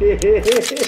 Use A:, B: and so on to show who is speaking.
A: Hehehehe